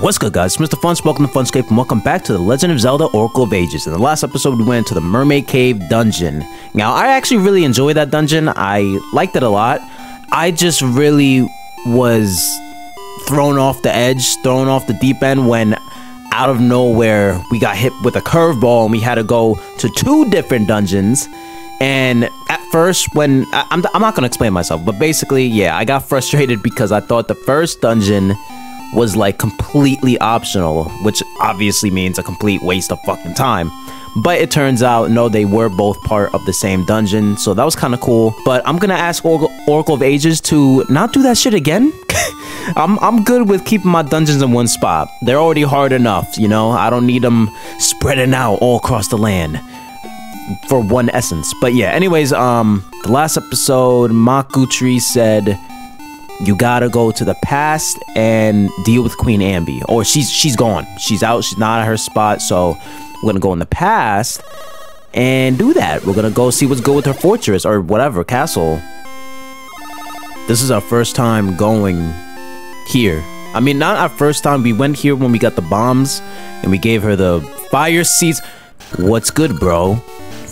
What's good, guys? It's Mr. Funch, welcome to Funchscape, and welcome back to The Legend of Zelda Oracle of Ages. In the last episode, we went to the Mermaid Cave dungeon. Now, I actually really enjoyed that dungeon. I liked it a lot. I just really was thrown off the edge, thrown off the deep end when out of nowhere we got hit with a curveball and we had to go to two different dungeons. And at first, when I, I'm, I'm not gonna explain myself, but basically, yeah, I got frustrated because I thought the first dungeon was like completely optional, which obviously means a complete waste of fucking time. But it turns out, no, they were both part of the same dungeon, so that was kind of cool. But I'm gonna ask Or Oracle of Ages to not do that shit again. I'm I'm good with keeping my dungeons in one spot. They're already hard enough, you know. I don't need them spreading out all across the land for one essence. But yeah, anyways, um, the last episode, Maku Tree said you gotta go to the past and deal with Queen Ambi. Or she's she's gone. She's out. She's not at her spot. So we're gonna go in the past and do that. We're gonna go see what's good with her fortress or whatever castle. This is our first time going here. I mean, not our first time. We went here when we got the bombs and we gave her the fire seats. What's good, bro?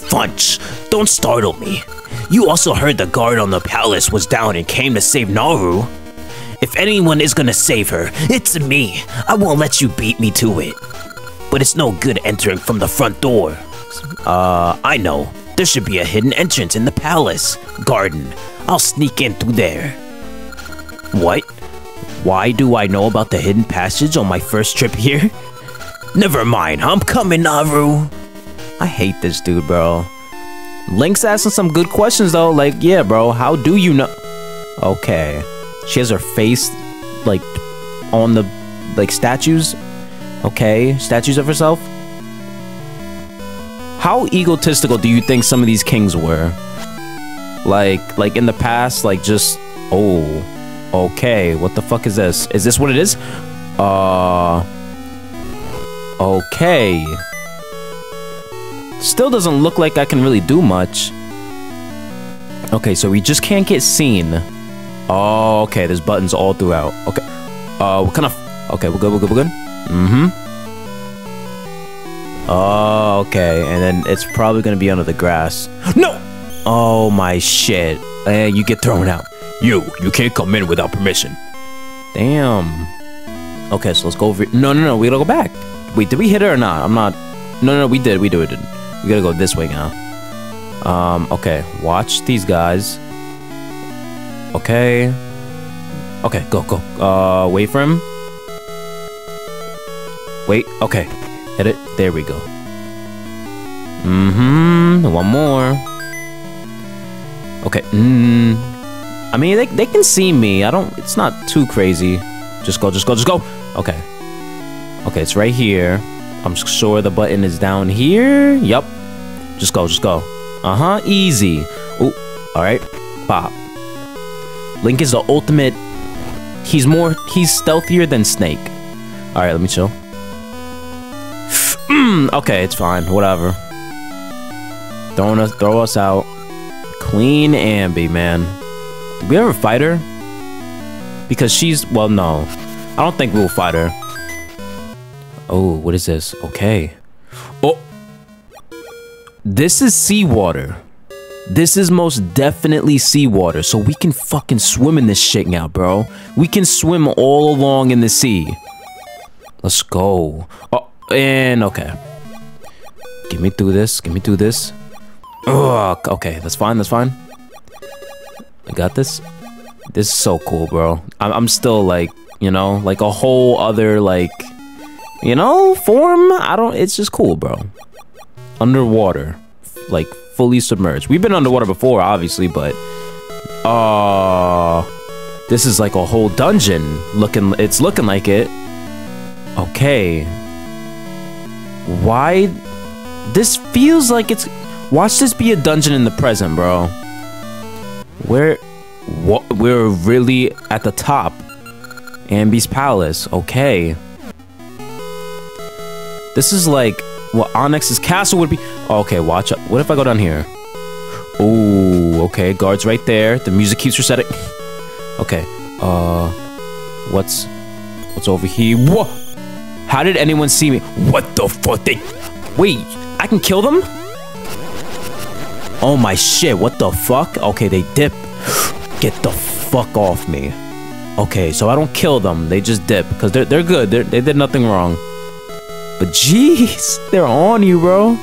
Funch, don't startle me. You also heard the guard on the palace was down and came to save Nayru. If anyone is gonna save her, it's me. I won't let you beat me to it. But it's no good entering from the front door. Uh, I know. There should be a hidden entrance in the palace garden. I'll sneak in through there. What? Why do I know about the hidden passage on my first trip here? Never mind, I'm coming, Nayru. I hate this dude, bro. Link's asking some good questions though. Like, yeah, bro, how do you know? Okay, she has her face like on the like statues. Okay, statues of herself. How egotistical do you think some of these kings were? Like, like in the past, like just oh, okay, what the fuck is this? Is this what it is? Uh, okay. Still doesn't look like I can really do much. Okay, so we just can't get seen. Oh, okay, there's buttons all throughout. Okay. Uh, what kind of... Okay, we're good, we're good, we're good. Mm-hmm. Oh, okay, and then it's probably gonna be under the grass. No! Oh, my shit. And you get thrown out. You, you can't come in without permission. Damn. Okay, so let's go over... No, no, no, we gotta go back. Wait, did we hit her or not? I'm not... No, no, no we did, we did, we did. We gotta go this way now. Um, okay. Watch these guys. Okay. Okay, go, go. Uh, wait for him. Wait, okay. Hit it. There we go. Mm-hmm. One more. Okay. Mm. I mean, they, they can see me. I don't... It's not too crazy. Just go, just go, just go. Okay. Okay, it's right here. I'm sure the button is down here. Yup. Just go, just go. Uh-huh, easy. Oh, all right. Pop. Link is the ultimate... He's more... He's stealthier than Snake. All right, let me chill. Mm, okay, it's fine. Whatever. Throwing us, throw us out. Queen Ambi, man. We ever fight her? Because she's... Well, no. I don't think we'll fight her. Oh, what is this? Okay. Oh. This is seawater. This is most definitely seawater, so we can fucking swim in this shit now, bro. We can swim all along in the sea. Let's go. Oh, and okay. Get me through this. Get me through this. Ugh, okay, that's fine. That's fine. I got this. This is so cool, bro. I'm, I'm still like, you know, like a whole other like you know, form. I don't. It's just cool, bro. Underwater, like fully submerged. We've been underwater before, obviously, but uh, this is like a whole dungeon. Looking, it's looking like it. Okay. Why? This feels like it's. Watch this be a dungeon in the present, bro. Where? What? We're really at the top. Ambi's palace. Okay. This is like what Onox's castle would be. Okay, watch out. What if I go down here? Oh, okay. Guards right there. The music keeps resetting. okay. Uh, what's what's over here? Whoa! How did anyone see me? What the fuck? They. Wait, I can kill them? Oh my shit, what the fuck? Okay, they dip. Get the fuck off me. Okay, so I don't kill them, they just dip. Because they're, they're good, they're, they did nothing wrong. But jeez, they're on you, bro.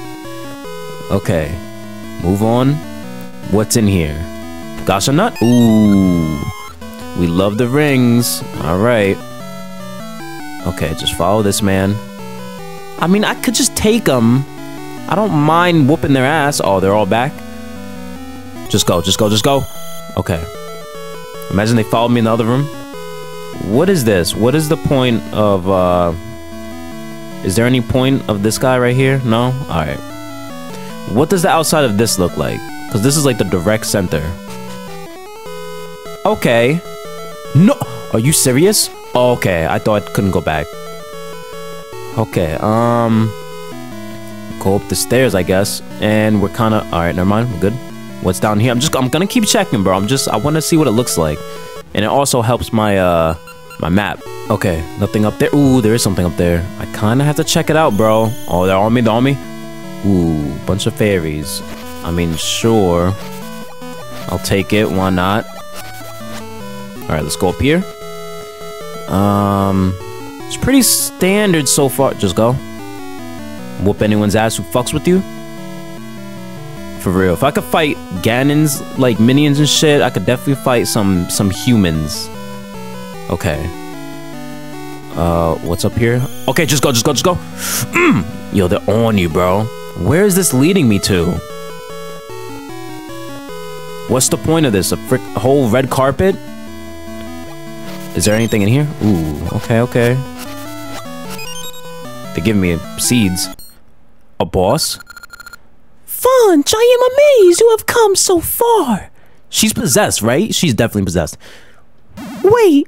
Okay, move on. What's in here? Gasha nut? Ooh. We love the rings. Alright. Okay, just follow this man. I mean, I could just take them. I don't mind whooping their ass. Oh, they're all back. Just go, just go, just go. Okay. Imagine they followed me in the other room. What is this? What is the point of, uh... Is there any point of this guy right here? No? Alright. What does the outside of this look like? Because this is like the direct center. Okay. No! Are you serious? Okay, I thought I couldn't go back. Okay, um... Go up the stairs, I guess. And we're kind of... Alright, never mind. We're good. What's down here? I'm just... I'm gonna keep checking, bro. I'm just... I want to see what it looks like. And it also helps my, uh... My map. Okay, nothing up there. Ooh, there is something up there. I kind of have to check it out, bro. Oh, they're on me, they're on me. Ooh, bunch of fairies. I mean, sure. I'll take it. Why not? Alright, let's go up here. Um... It's pretty standard so far. Just go. Whoop anyone's ass who fucks with you. For real. If I could fight Ganon's, like, minions and shit, I could definitely fight some, some humans. Okay. Uh, what's up here? Okay, just go, just go, just go. Mm. Yo, they're on you, bro. Where is this leading me to? What's the point of this? A, frick, a whole red carpet? Is there anything in here? Ooh, okay, okay. They're giving me seeds. A boss? Funch, I am amazed you have come so far. She's possessed, right? She's definitely possessed. Wait.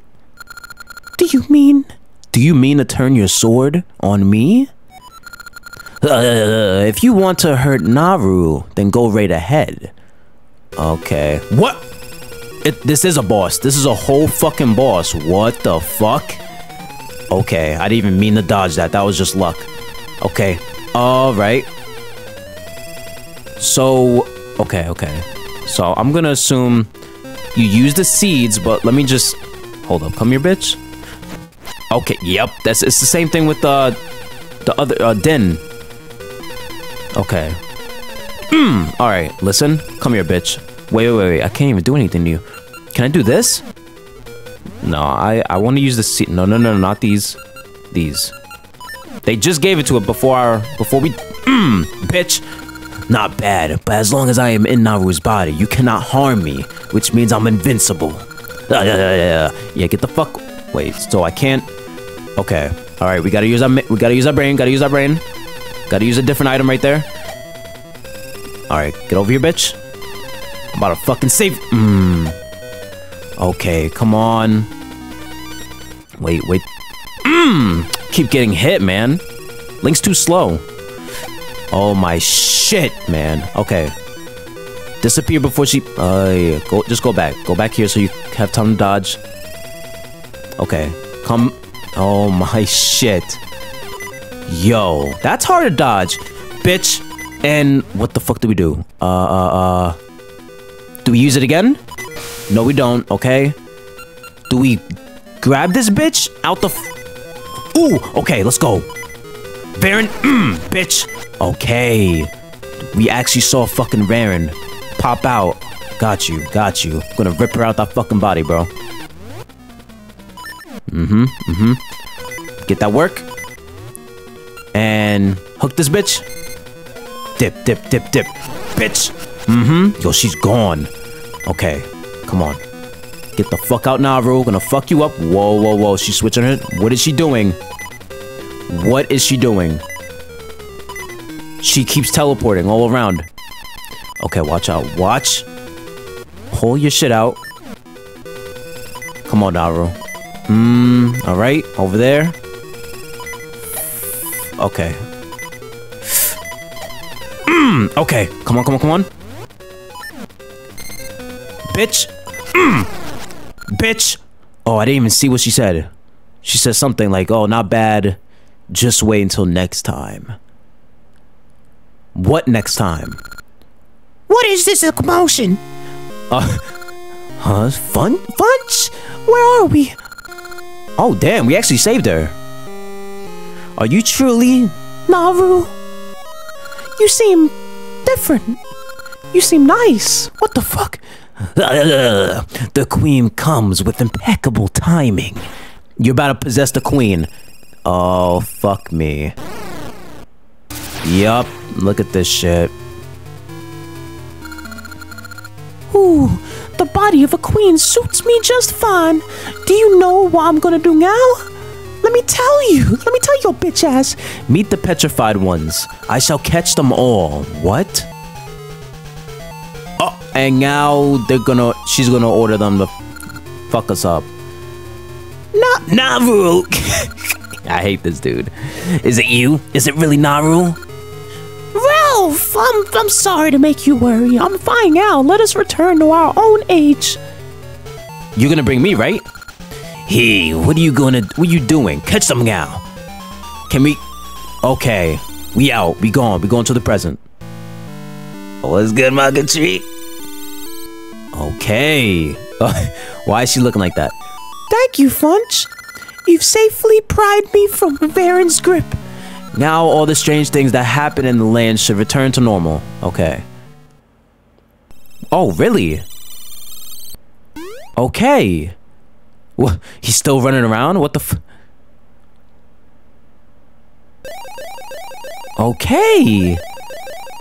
Do you mean... Do you mean to turn your sword on me? Uh, if you want to hurt Nayru, then go right ahead. Okay. What? It, this is a boss. This is a whole fucking boss. What the fuck? Okay, I didn't even mean to dodge that. That was just luck. Okay. Alright. So, okay, okay. So, I'm gonna assume you use the seeds, but let me just... Hold up. Come here, bitch. Okay, yep. That's It's the same thing with the... The other... Uh, Din. Okay. Hmm. Alright, listen. Come here, bitch. Wait, wait, wait. I can't even do anything to you. Can I do this? No, I, I want to use the seed. No, no, no, not these. These. They just gave it to it before our, before we... Mmm, bitch. Not bad, but as long as I am in Nayru's body, you cannot harm me, which means I'm invincible. Uh, yeah, yeah, get the fuck... Wait, so I can't... Okay. Alright, we gotta use our... We gotta use our brain, gotta use our brain. Gotta use a different item right there. Alright, get over here, bitch. I'm about to fucking save... Mmm. Okay, come on. Wait, wait. Mmm! Keep getting hit, man. Link's too slow. Oh my shit, man. Okay. Disappear before she... Uh, yeah. Go, just go back. Go back here so you have time to dodge. Okay. Come... Oh my shit. Yo. That's hard to dodge. Bitch. And what the fuck do we do? Uh, uh, uh... Do we use it again? No, we don't, okay? Do we grab this bitch out the... Ooh, okay, let's go. Veran, mm, bitch. Okay. We actually saw fucking Veran pop out. Got you, got you. I'm Gonna rip her out that fucking body, bro. Mm-hmm, mm-hmm. Get that work. And hook this bitch. Dip, dip, dip, dip. Bitch. Mm-hmm. Yo, she's gone. Okay. Come on. Get the fuck out, now, Nayru. Gonna fuck you up. Whoa, whoa, whoa. She's switching her. What is she doing? What is she doing? She keeps teleporting all around. Okay, watch out. Watch. Pull your shit out. Come on, Nayru. Hmm, alright. Over there. Okay. Hmm, okay. Come on, come on, come on. Bitch. Hmm. Bitch. Oh, I didn't even see what she said. She said something like, oh, not bad. Just wait until next time. What next time? What is this a commotion? Uh, huh? Fun? Funch? Where are we? Oh, damn, we actually saved her. Are you truly Nayru, you seem different. You seem nice. What the fuck? the queen comes with impeccable timing. You're about to possess the queen. Oh, fuck me. Yup, look at this shit. Ooh, the body of a queen suits me just fine. Do you know what I'm gonna do now? Let me tell you. Let me tell your bitch ass. Meet the petrified ones. I shall catch them all. What? Oh, and now they're gonna. She's gonna order them to fuck us up. Not Nayru! I hate this dude. Is it you? Is it really Nayru? Ralph. I'm I'm sorry to make you worry. I'm fine now. Let us return to our own age. You're gonna bring me, right? Hey, what are you gonna. What are you doing? Catch them now. Can we? Okay, we out. We gone. We going to the present. What's good, Maku Tree? Okay. Why is she looking like that? Thank you, Funch. You've safely pried me from Veran's grip. Now all the strange things that happen in the land should return to normal. Okay. Oh, really? Okay. What? He's still running around? What the f- Okay.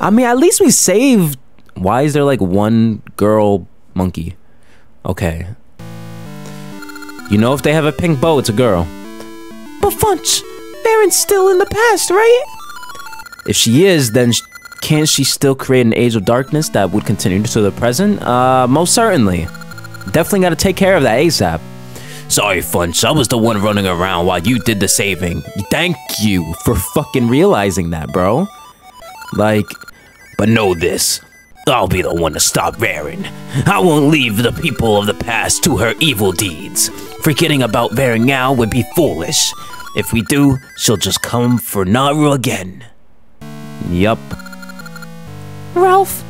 I mean, at least we saved. Why is there like one girl monkey? Okay. You know, if they have a pink bow, it's a girl. But Funch, Veran's still in the past, right? If she is, then sh- can't she still create an age of darkness that would continue to the present? Uh, most certainly. Definitely got to take care of that ASAP. Sorry, Funch. I was the one running around while you did the saving. Thank you for fucking realizing that, bro. Like, But know this. I'll be the one to stop Veran. I won't leave the people of the past to her evil deeds. Forgetting about Veran now would be foolish. If we do, she'll just come for Nayru again. yup. Ralph,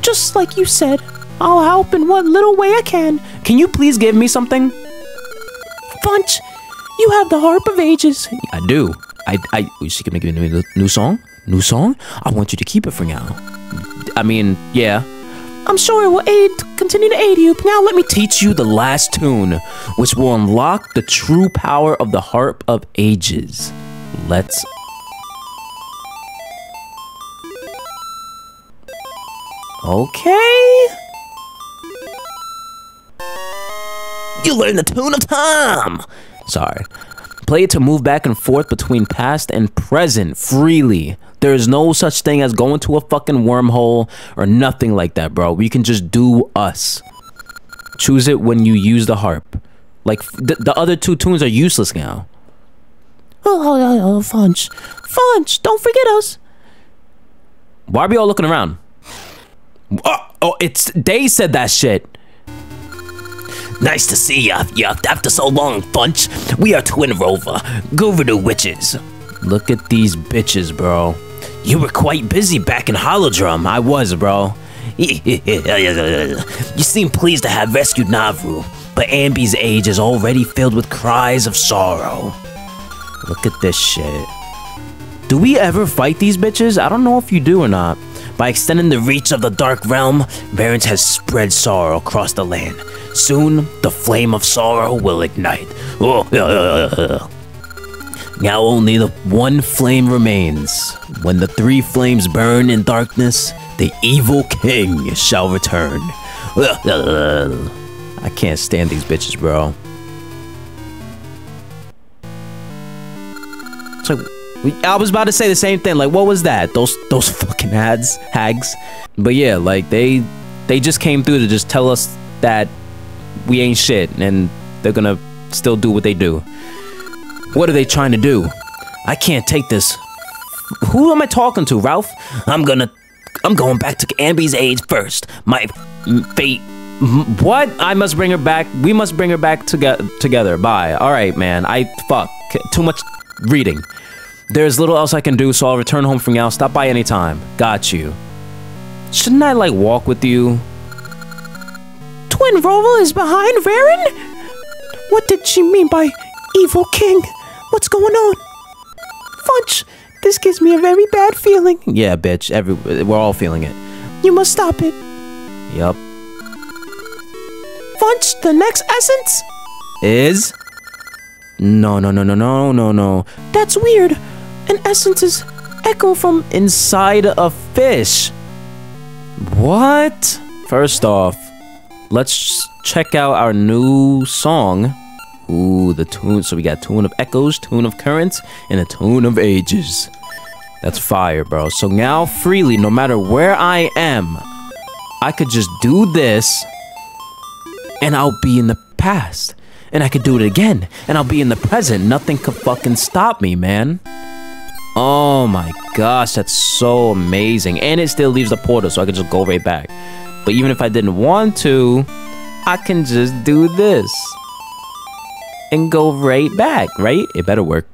just like you said, I'll help in what little way I can. Can you please give me something? Funch, you have the Harp of Ages. I do. I, I, oh, she can make me a new, new song? New song? I want you to keep it for now. I mean, yeah. I'm sure it will aid, continue to aid you. Now let me Teach you the last tune, which will unlock the true power of the Harp of Ages. Let's. Okay. You learn the tune of time. Sorry. Play it to move back and forth between past and present freely. There is no such thing as going to a fucking wormhole or nothing like that, bro. We can just do us. Choose it when you use the harp. Like, the, the other two tunes are useless now. Oh, oh, oh, oh, Funch. Funch, don't forget us. Why are we all looking around? Oh, oh it's. They said that shit. Nice to see ya, ya. After so long, Funch. We are Twinrova, Guru Witches. Look at these bitches, bro. You were quite busy back in Holodrum. I was, bro. You seem pleased to have rescued Nayru, but Ambi's age is already filled with cries of sorrow. Look at this shit. Do we ever fight these bitches? I don't know if you do or not. By extending the reach of the Dark Realm, Barons has spread sorrow across the land. Soon, the flame of sorrow will ignite. Oh, Now only the one flame remains. When the three flames burn in darkness, the evil king shall return. I can't stand these bitches, bro. So I was about to say the same thing. Like, what was that? Those those fucking ads, hags. But yeah, like they they just came through to just tell us that we ain't shit, and they're gonna still do what they do. What are they trying to do? I can't take this. Who am I talking to, Ralph? I'm gonna. I'm going back to Ambi's age first. My fate. What? I must bring her back. We must bring her back toge- together. Bye. All right, man. I fuck. Too much reading. There's little else I can do, so I'll return home from now. Stop by anytime. Got you. Shouldn't I, like, walk with you? Twinrova is behind Veran? What did she mean by evil king? What's going on? Funch, this gives me a very bad feeling. Yeah, bitch. Every we're all feeling it. You must stop it. Yup. Funch, the next essence? Is? No, no, no, no, no, no, no. That's weird. An essence is echo from Inside a fish. What? First off, let's check out our new song. Ooh, the tune. So we got Tune of Echoes, Tune of Currents, and a Tune of Ages. That's fire, bro. So now, freely, no matter where I am, I could just do this, and I'll be in the past. And I could do it again, and I'll be in the present. Nothing could fucking stop me, man. Oh my gosh, that's so amazing. And it still leaves the portal, so I can just go right back. But even if I didn't want to, I can just do this and go right back, right? It better work.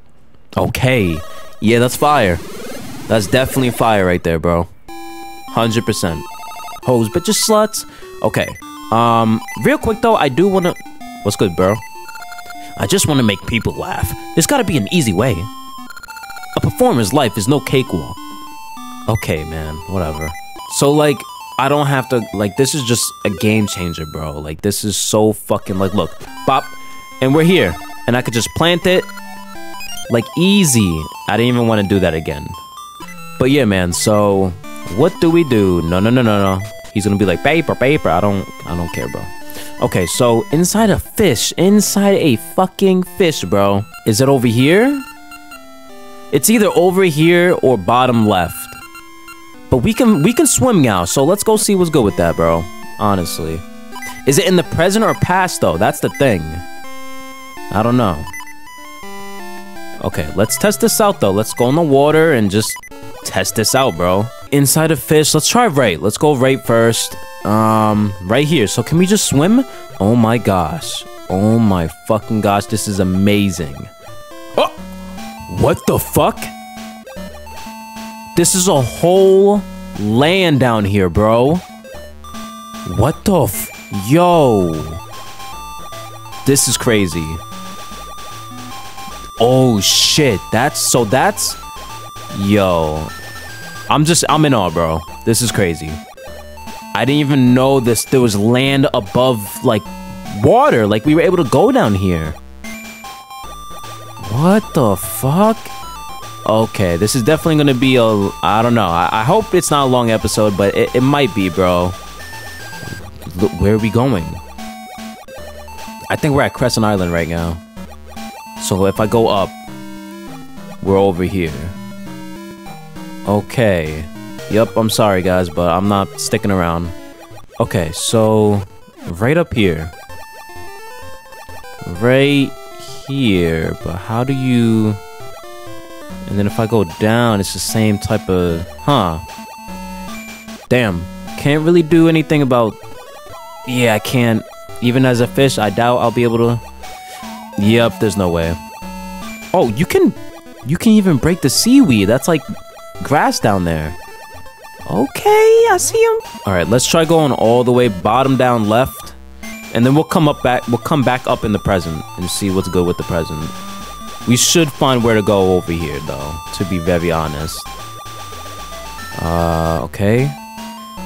Okay. Yeah, that's fire. That's definitely fire right there, bro. 100%. Hoes, bitches, sluts. Okay. Um, real quick though, I do wanna... What's good, bro? I just wanna make people laugh. There's gotta be an easy way. A performer's life is no cakewalk. Okay, man. Whatever. So, like, I don't have to... Like, this is just a game changer, bro. Like, this is so fucking... Like, look. Bop. And we're here. And I could just plant it. Like, easy. I didn't even want to do that again. But yeah, man. So, what do we do? No, no, no, no, no. He's gonna be like, paper, paper. I don't... I don't care, bro. Okay, so inside a fish. Inside a fucking fish, bro. Is it over here? It's either over here or bottom left. But we can we can swim now, so let's go see what's good with that, bro. Honestly. Is it in the present or past though? That's the thing. I don't know. Okay, let's test this out though. Let's go in the water and just test this out, bro. Inside a fish, let's try right. Let's go right first. Um, right here. So can we just swim? Oh my gosh. Oh my fucking gosh, this is amazing. Oh! What the fuck? This is a whole land down here, bro. What the f- Yo. This is crazy. Oh shit. That's so that's Yo. I'm just I'm in awe, bro. This is crazy. I didn't even know this there was land above like water. Like we were able to go down here. What the fuck? Okay, this is definitely gonna be a I don't know. I, I hope it's not a long episode, but it, it might be, bro. Look, where are we going? I think we're at Crescent Island right now. So if I go up, we're over here. Okay. Yep, I'm sorry guys, but I'm not sticking around. Okay, so right up here. Right here, but how do you... And then if I go down, it's the same type of... Huh. Damn. Can't really do anything about... Yeah, I can't. Even as a fish, I doubt I'll be able to... Yep, there's no way. Oh, you can... You can even break the seaweed. That's like grass down there. Okay, I see him. All right, let's try going all the way bottom down left. And then we'll come up back, we'll come back up in the present and see what's good with the present. We should find where to go over here though, to be very honest. Uh, okay.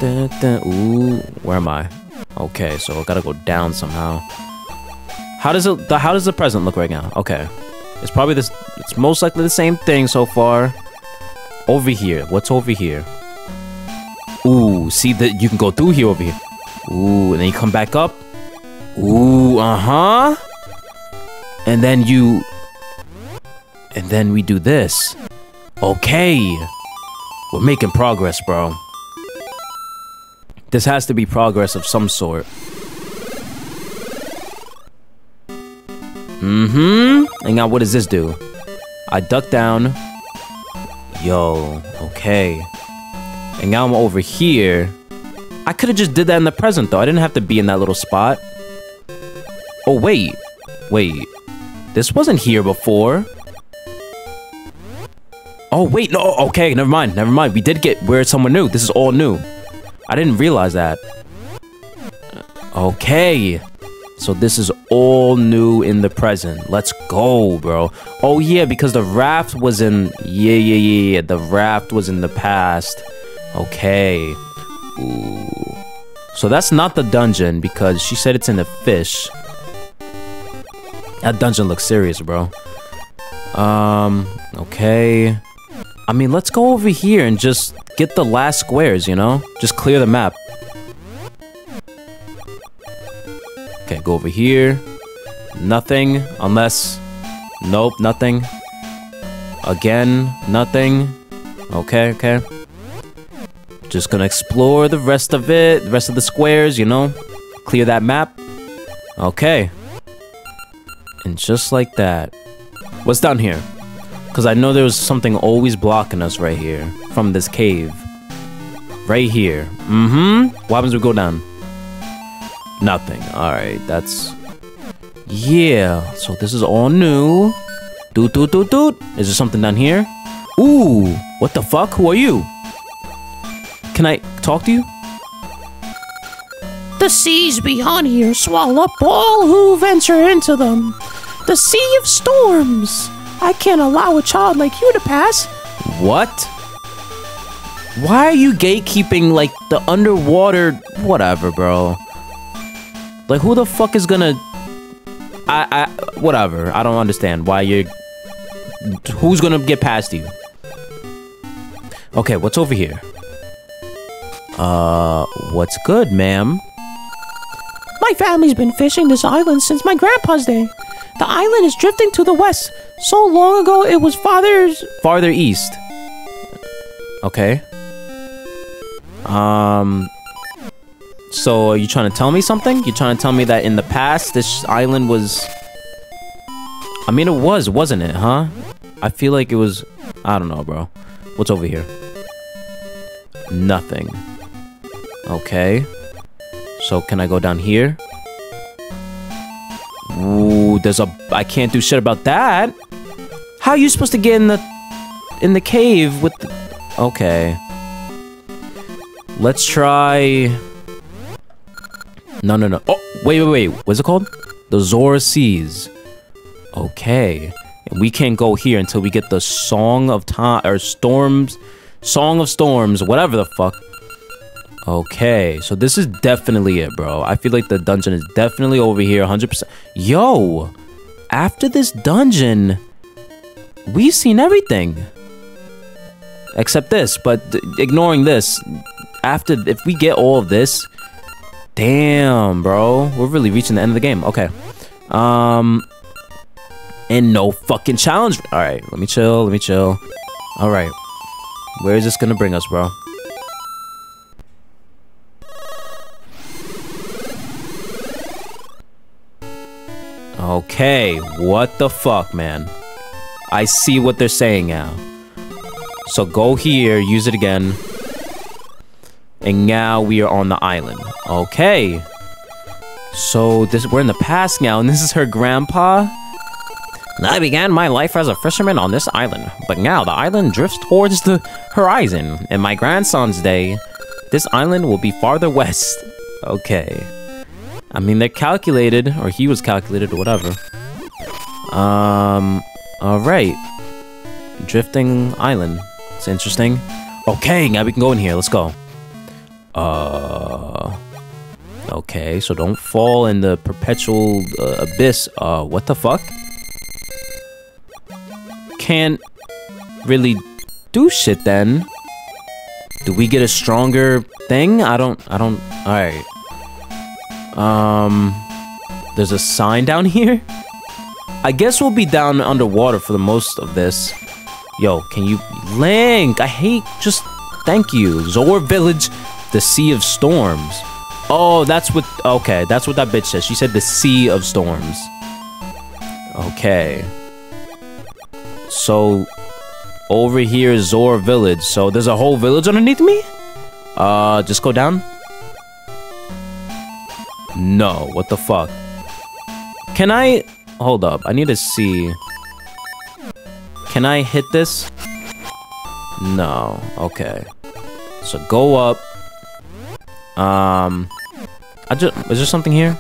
Dun, dun, ooh, where am I? Okay, so I gotta go down somehow. How does it, the, how does the present look right now? Okay. It's probably this, it's most likely the same thing so far. Over here, what's over here? Ooh, see that you can go through here over here. Ooh, and then you come back up. Ooh, uh-huh. And then you... And then we do this. Okay. We're making progress, bro. This has to be progress of some sort. Mm-hmm. And now what does this do? I duck down. Yo, okay. And now I'm over here. I could have just did that in the present, though. I didn't have to be in that little spot. Oh, wait. Wait. This wasn't here before. Oh, wait, no, okay, never mind, never mind. We did get, we're somewhere new. This is all new. I didn't realize that. Okay. So this is all new in the present. Let's go, bro. Oh, yeah, because the raft was in... Yeah, yeah, yeah, yeah. The raft was in the past. Okay. Ooh. So that's not the dungeon because she said it's in the fish. That dungeon looks serious, bro. Um, okay. I mean, let's go over here and just get the last squares, you know? Just clear the map. Okay, go over here. Nothing, unless... Nope, nothing. Again, nothing. Okay, okay. Just gonna explore the rest of it, the rest of the squares, you know? Clear that map. Okay. And just like that. What's down here? Because I know there was something always blocking us right here. From this cave. Right here. Mm-hmm. What happens we go down? Nothing. Alright, that's... Yeah, so this is all new. Doot, doot, doot, doot. Is there something down here? Ooh, what the fuck? Who are you? Can I talk to you? The seas beyond here swallow up all who venture into them. The sea of storms. I can't allow a child like you to pass. What? Why are you gatekeeping, like, the underwater... Whatever, bro. Like, who the fuck is gonna... I, I... Whatever. I don't understand why you're... Who's gonna get past you? Okay, what's over here? Uh, what's good, ma'am? My family's been fishing this island since my grandpa's day. The island is drifting to the west. So long ago, it was father's. Farther east. Okay. Um... So, are you trying to tell me something? You trying to tell me that in the past, this island was... I mean, it was, wasn't it, huh? I feel like it was... I don't know, bro. What's over here? Nothing. Okay. So, can I go down here? Ooh, there's a... I can't do shit about that. How are you supposed to get in the... In the cave with the... Okay. Let's try... No, no, no. Oh, wait, wait, wait. What's it called? The Zora Seas. Okay. And we can't go here until we get the Song of Time... Or Storms... Song of Storms, whatever the fuck. Okay, so this is definitely it, bro. I feel like the dungeon is definitely over here, 100%. Yo! After this dungeon, we've seen everything. Except this, but ignoring this, after, if we get all of this, Damn, bro. We're really reaching the end of the game. Okay. Um, and no fucking challenge. All right, let me chill. Let me chill. All right. Where is this gonna bring us, bro? Okay, what the fuck, man? I see what they're saying now. So go here, use it again. And now we are on the island. Okay. So this we're in the past now, and this is her grandpa. I began my life as a fisherman on this island, but now the island drifts towards the horizon. In my grandson's day, this island will be farther west. Okay. I mean, they're calculated, or he was calculated, or whatever. Um, alright. Drifting island. It's interesting. Okay, now we can go in here. Let's go. Uh... Okay, so don't fall in the perpetual uh, abyss. Uh, what the fuck? Can't really do shit then. Do we get a stronger thing? I don't, I don't, alright. Um, there's a sign down here? I guess we'll be down underwater for the most of this. Yo, can you, Link, I hate, just, thank you. Zora Village, the Sea of Storms. Oh, that's what, okay, that's what that bitch says. She said the Sea of Storms. Okay. So, over here is Zora Village. So, there's a whole village underneath me? Uh, just go down? No, what the fuck? Can I... Hold up, I need to see... Can I hit this? No. Okay. So go up. Um, I just is there something here?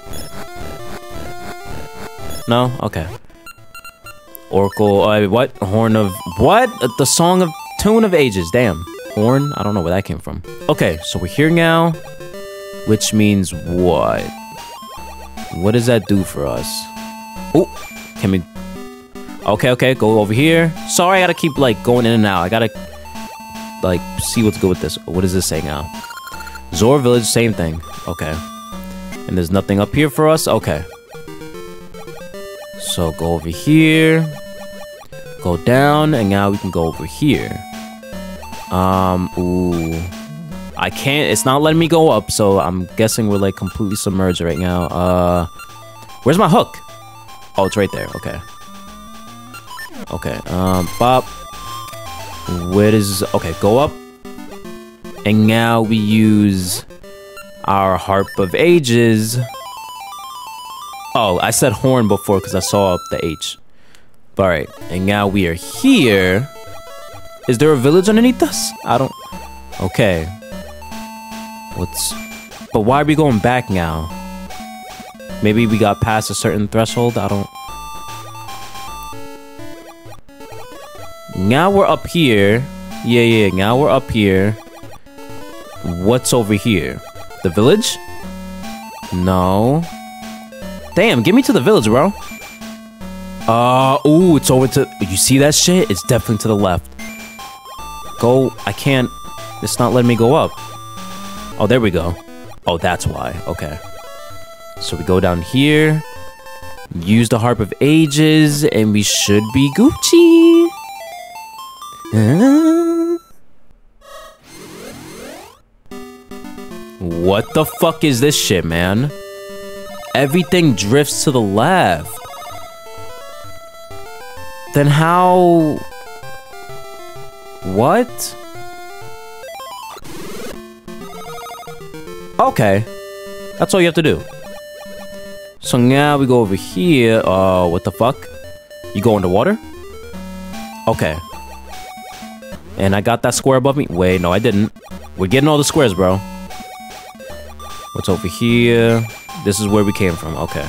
No. Okay. Oracle. Uh, what? Horn of what? Uh, The song of tune of ages. Damn. Horn. I don't know where that came from. Okay. So we're here now, which means what? What does that do for us? Oh, can we? Okay. Okay. Go over here. Sorry, I gotta keep like going in and out. I gotta like see what's good with this. What does this say now? Zora Village, same thing. Okay. And there's nothing up here for us? Okay. So go over here. Go down, and now we can go over here. Um, ooh. I can't, it's not letting me go up, so I'm guessing we're like completely submerged right now. Uh, where's my hook? Oh, it's right there. Okay. Okay, um, bop. Where does, okay, go up. And now we use our Harp of Ages. Oh, I said horn before because I saw the H. All right, and now we are here. Is there a village underneath us? I don't. Okay. What's? But why are we going back now? Maybe we got past a certain threshold. I don't. Now we're up here. Yeah, yeah. Now we're up here. What's over here? The village? No. Damn, get me to the village, bro. Uh, ooh, it's over to... You see that shit? It's definitely to the left. Go... I can't... It's not letting me go up. Oh, there we go. Oh, that's why. Okay. So we go down here. Use the Harp of Ages, and we should be Gucci. What the fuck is this shit, man? Everything drifts to the left. Then how... What? Okay. That's all you have to do. So now we go over here. Oh, what the fuck? You go underwater? Okay. And I got that square above me? Wait, no, I didn't. We're getting all the squares, bro. What's over here? This is where we came from. Okay.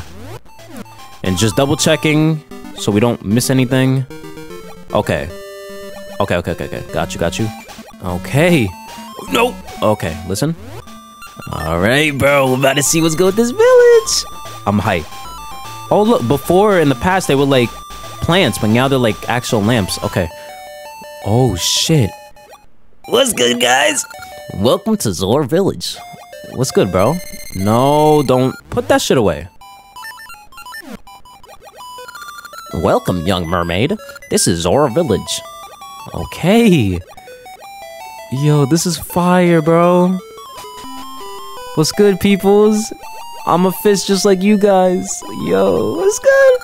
And just double checking so we don't miss anything. Okay. Okay, okay, okay, okay. Got you, got you. Okay. Nope. Okay, listen. All right, bro. We're about to see what's good with this village. I'm hyped. Oh, look. Before, in the past, they were like plants, but now they're like actual lamps. Okay. Oh, shit. What's good, guys? Welcome to Zora Village. What's good, bro? No, don't put that shit away. Welcome, young mermaid. This is Zora Village. Okay. Yo, this is fire, bro. What's good, peoples? I'm a fish just like you guys. Yo, what's good?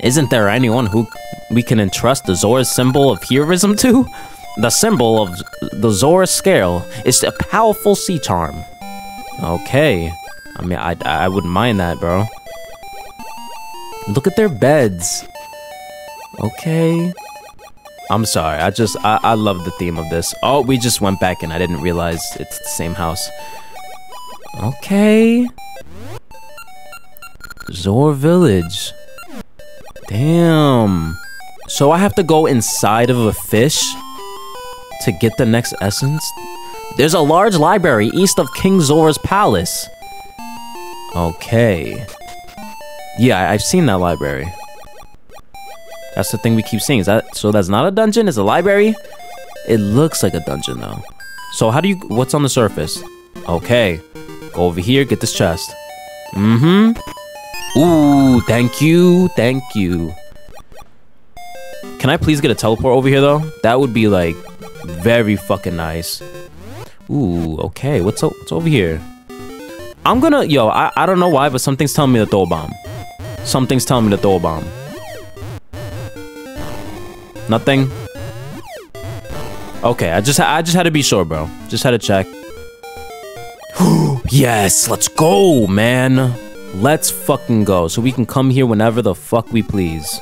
Isn't there anyone who we can entrust the Zora's symbol of heroism to? The symbol of the Zora scale is a powerful sea charm. Okay. I mean, I, I wouldn't mind that, bro. Look at their beds. Okay. I'm sorry. I just, I, I love the theme of this. Oh, we just went back and I didn't realize it's the same house. Okay. Zora Village. Damn. So I have to go inside of a fish to get the next essence? There's a large library east of King Zora's palace. Okay. Yeah, I've seen that library. That's the thing we keep seeing. Is that so? That's not a dungeon. It's a library. It looks like a dungeon though. So how do you? What's on the surface? Okay. Go over here. Get this chest. Mm-hmm. Ooh, thank you, thank you. Can I please get a teleport over here though? That would be like very fucking nice. Ooh, okay. What's what's over here? I'm gonna yo. I I don't know why, but something's telling me to throw a bomb. Something's telling me to throw a bomb. Nothing. Okay, I just I just had to be sure, bro. Just had to check. yes, let's go, man. Let's fucking go. So we can come here whenever the fuck we please.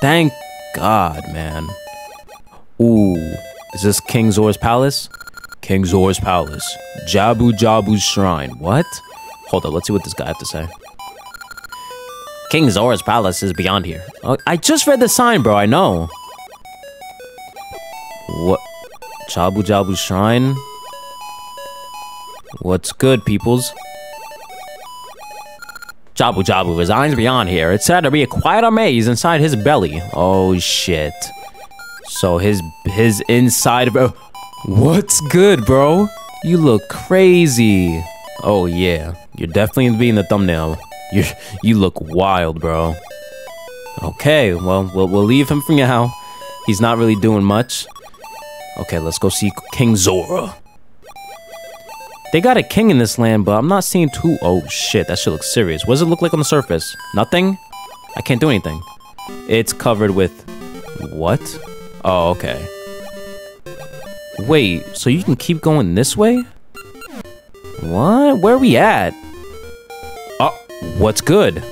Thank God, man. Ooh. Is this King Zora's palace? King Zor's palace. Jabu Jabu's shrine. What? Hold up, let's see what this guy have to say. King Zora's palace is beyond here. Oh, I just read the sign, bro. I know. What? Jabu Jabu shrine? What's good, peoples? Jabu Jabu resigns beyond here. It's said to be a quiet maze inside his belly. Oh shit. So his his inside bro. What's good, bro? You look crazy. Oh yeah, you're definitely gonna be in the thumbnail. You you look wild, bro. Okay, well we'll we'll leave him for now. He's not really doing much. Okay, let's go see King Zora. They got a king in this land, but I'm not seeing two. Oh shit, that shit looks serious. What does it look like on the surface? Nothing? I can't do anything. It's covered with... What? Oh, okay. Wait, so you can keep going this way? What? Where are we at? Oh, what's good?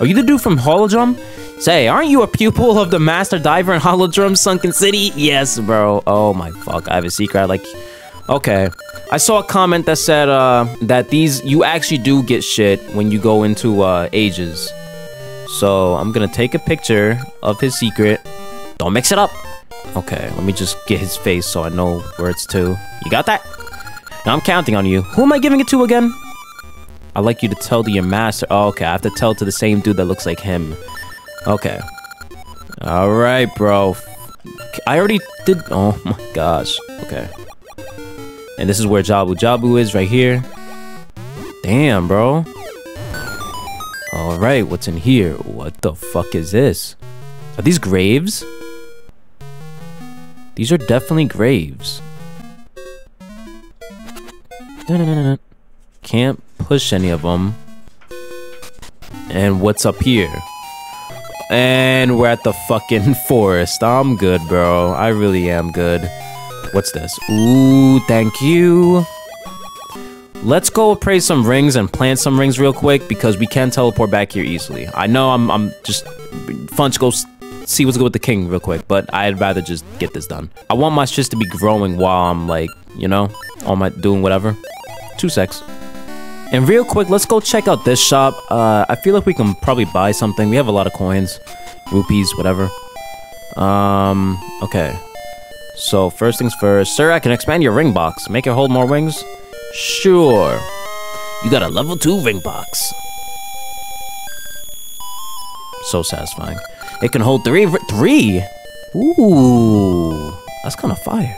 Are you the dude from Holodrum? Say, aren't you a pupil of the master diver in Holodrum Sunken City? Yes, bro. Oh my fuck, I have a secret. Like... Okay. I saw a comment that said uh, that these you actually do get shit when you go into uh, ages. So I'm gonna take a picture of his secret. Don't mix it up. Okay, let me just get his face so I know where it's to. You got that? Now I'm counting on you. Who am I giving it to again? I'd like you to tell to your master. Oh, okay, I have to tell to the same dude that looks like him. Okay. Alright, bro. I already did. Oh my gosh. Okay. And this is where Jabu Jabu is, right here. Damn, bro. Alright, what's in here? What the fuck is this? Are these graves? These are definitely graves. Can't push any of them. And what's up here? And we're at the fucking forest. I'm good, bro. I really am good. What's this? Ooh, thank you. Let's go appraise some rings and plant some rings real quick because we can teleport back here easily. I know I'm, I'm just fun to go see what's good with the king real quick, but I'd rather just get this done. I want my shit to be growing while I'm like, you know, all my doing whatever. Two secs. And real quick, let's go check out this shop. Uh, I feel like we can probably buy something. We have a lot of coins, rupees, whatever. Um, okay. So first things first, sir, I can expand your ring box. Make it hold more wings? Sure. You got a level 2 ring box. So satisfying. It can hold three, three? Ooh, that's kind of fire.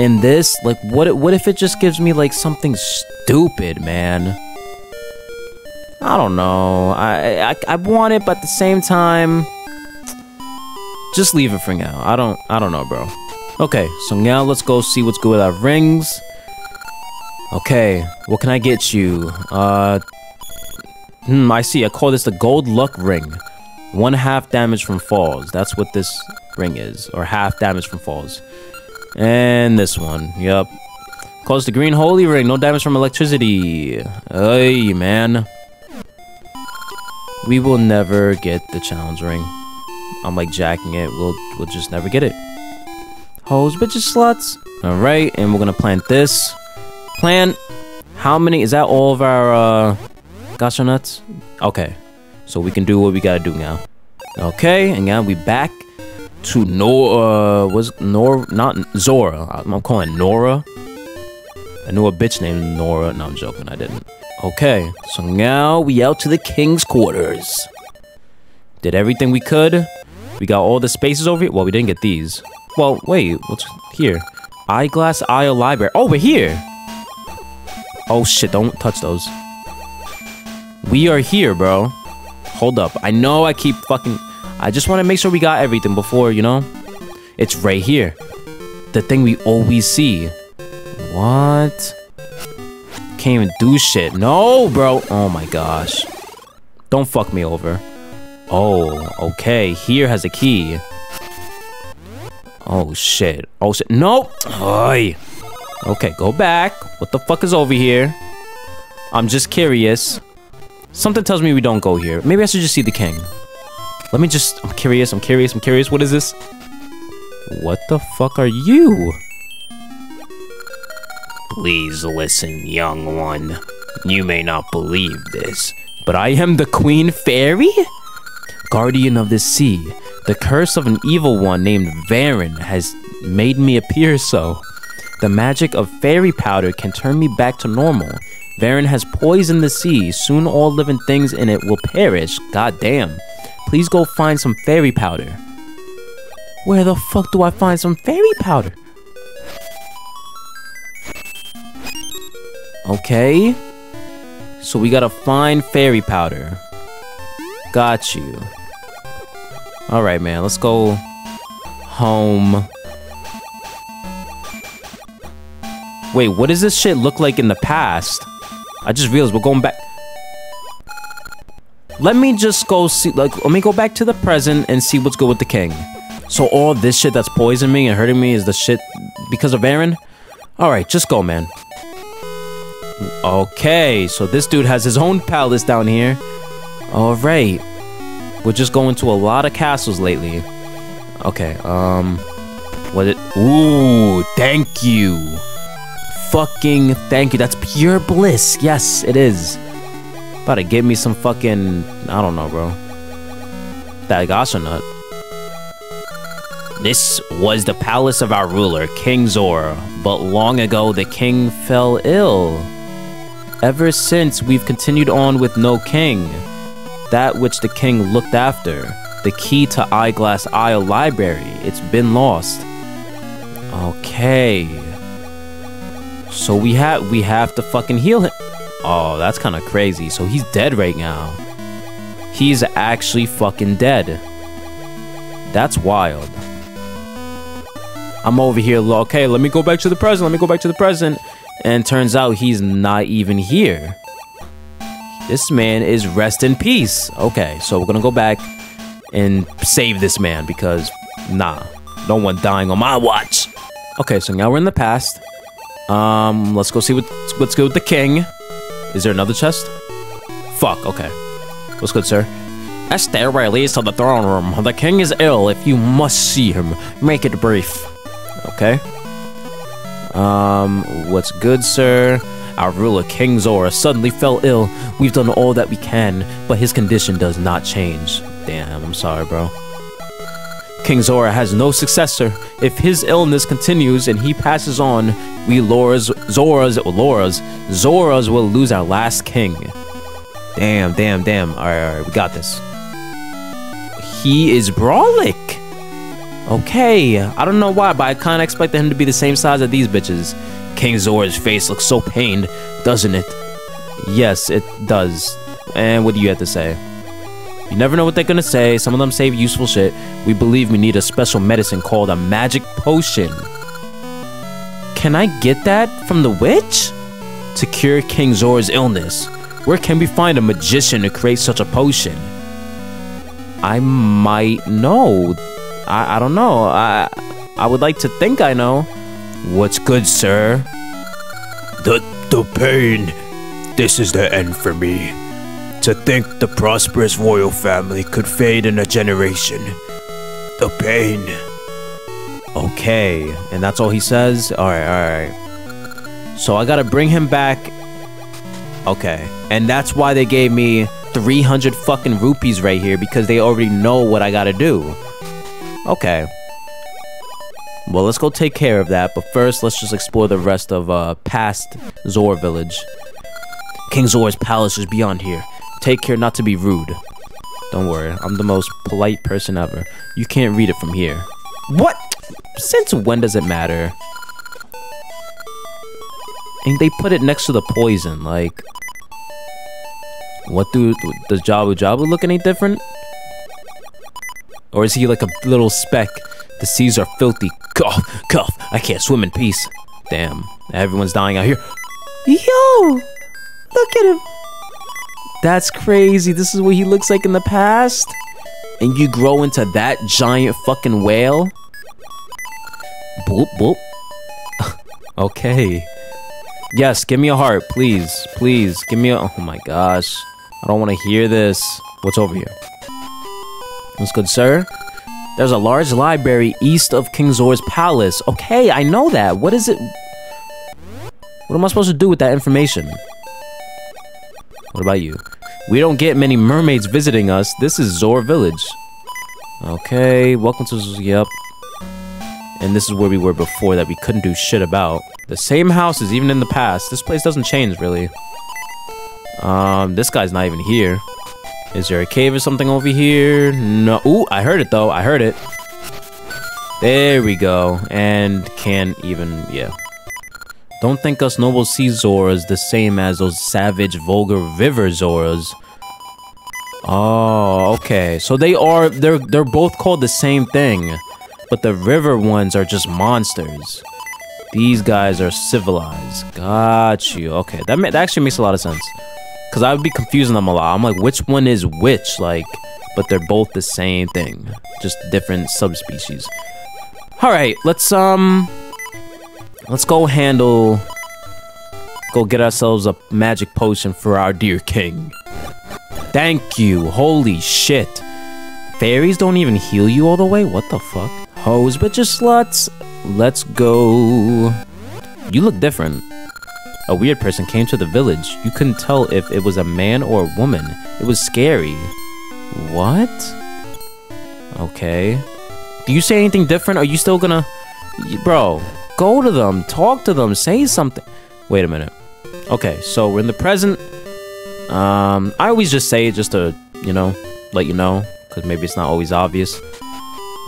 And this, like, what, what if it just gives me, like, something stupid, man? I don't know. I, I, I want it, but at the same time, just leave it for now. I don't, I don't know, bro. Okay, so now let's go see what's good with our rings. Okay, what can I get you? Uh, hmm, I see. I call this the Gold Luck Ring. One half damage from falls. That's what this ring is. Or half damage from falls. And this one. Yep. Calls the Green Holy Ring. No damage from electricity. Hey, man. We will never get the challenge ring. I'm like jacking it. We'll, we'll just never get it. Hoes, bitches, sluts. Alright, and we're gonna plant this. Plant. How many? Is that all of our, uh, Gasha nuts? Okay. So we can do what we gotta do now. Okay, and now we back to Nora, uh, was Nor, not Zora. I'm calling Nora. I knew a bitch named Nora. No, I'm joking. I didn't. Okay, so now we out to the king's quarters. Did everything we could. We got all the spaces over here. Well, we didn't get these. Well, wait, what's here? Eyeglass Isle Library. Oh, we're here. Oh shit, don't touch those. We are here, bro. Hold up. I know I keep fucking... I just want to make sure we got everything before, you know? It's right here. The thing we always see. What? Can't even do shit. No, bro. Oh my gosh. Don't fuck me over. Oh, okay. Here has a key. Oh shit. Oh shit. No! Oi. Okay, go back. What the fuck is over here? I'm just curious. Something tells me we don't go here. Maybe I should just see the king. Let me just... I'm curious, I'm curious, I'm curious. What is this? What the fuck are you? Please listen, young one. You may not believe this, But I am the Queen Fairy? Guardian of the sea. The curse of an evil one named Veran has made me appear so. The magic of fairy powder can turn me back to normal. Veran has poisoned the sea. Soon all living things in it will perish. God damn. Please go find some fairy powder. Where the fuck do I find some fairy powder? Okay. So we gotta find fairy powder. Got you. Alright, man. Let's go home. Wait, what does this shit look like in the past? I just realized we're going back. Let me just go see, like, let me go back to the present and see what's good with the king. So all this shit that's poisoning me and hurting me is the shit because of Veran? Alright, just go, man. Okay, so this dude has his own palace down here. Alright. We're just going to a lot of castles lately. Okay, um... What it... Ooh, thank you. Fucking thank you. That's pure bliss. Yes, it is. About to give me some fucking... I don't know, bro. That nut. This was the palace of our ruler, King Zor. but long ago the king fell ill. Ever since, we've continued on with no king. That which the king looked after, the key to Eyeglass Isle Library, it's been lost. Okay. So we have we have to fucking heal him. Oh, that's kind of crazy. So he's dead right now. He's actually fucking dead. That's wild. I'm over here. Okay, let me go back to the present. Let me go back to the present. And turns out he's not even here. This man is rest in peace. Okay, so we're gonna go back and save this man because nah, no one dying on my watch. Okay, so now we're in the past. Um, let's go see what, what's good with the king. Is there another chest? Fuck, okay. What's good, sir? A stairway leads to the throne room. The king is ill. If you must see him, make it brief. Okay. Um, what's good, sir? Our ruler, King Zora, suddenly fell ill. We've done all that we can, but his condition does not change. Damn, I'm sorry, bro. King Zora has no successor. If his illness continues and he passes on, we Laura's, Zora's, Laura's, Zora's will lose our last king. Damn, damn, damn. All right, all right, we got this. He is Brawlic. Okay, I don't know why, but I kind of expected him to be the same size as these bitches. King Zora's face looks so pained, doesn't it? Yes, it does. And what do you have to say? You never know what they're gonna say. Some of them say useful shit. We believe we need a special medicine called a magic potion. Can I get that from the witch? To cure King Zora's illness. Where can we find a magician to create such a potion? I might know. I, I don't know. I I would like to think I know. What's good, sir? The the pain. This is the end for me. To think the prosperous royal family could fade in a generation. The pain. Okay, and that's all he says? Alright, alright. So I gotta bring him back. Okay, and that's why they gave me 300 fucking rupees right here because they already know what I gotta do. Okay. Well, let's go take care of that, but first, let's just explore the rest of uh, past Zor Village. King Zor's palace is beyond here. Take care not to be rude. Don't worry, I'm the most polite person ever. You can't read it from here. What? Since when does it matter? And they put it next to the poison, like... What do... Does Jabu Jabu look any different? Or is he like a little speck? The seas are filthy. Cough, cough. I can't swim in peace. Damn, everyone's dying out here. Yo! Look at him! That's crazy. This is what he looks like in the past? And you grow into that giant fucking whale? Boop, boop. okay. Yes, give me a heart, please. Please, give me a... Oh my gosh. I don't want to hear this. What's over here? What's good, sir? There's a large library east of King Zor's palace. Okay, I know that. What is it? What am I supposed to do with that information? What about you? We don't get many mermaids visiting us. This is Zor Village. Okay, welcome to... Yep. And this is where we were before that we couldn't do shit about. The same houses, even in the past. This place doesn't change, really. Um, this guy's not even here. Is there a cave or something over here? No. Ooh, I heard it, though. I heard it. There we go. And can't even... Yeah. Don't think us noble sea Zoras the same as those savage, vulgar river Zoras. Oh, okay. So they are... They're, they're both called the same thing. But the river ones are just monsters. These guys are civilized. Got you. Okay, that, that actually makes a lot of sense. Because I would be confusing them a lot. I'm like, which one is which? Like, but they're both the same thing. Just different subspecies. Alright, let's, um... Let's go handle... Go get ourselves a magic potion for our dear king. Thank you. Holy shit. Fairies don't even heal you all the way? What the fuck? Hoes, just sluts. Let's go. You look different. A weird person came to the village. You couldn't tell if it was a man or a woman. It was scary. What? Okay. Do you say anything different? Are you still gonna... Bro, go to them. Talk to them. Say something. Wait a minute. Okay, so we're in the present. Um, I always just say it just to, you know, let you know. Because maybe it's not always obvious.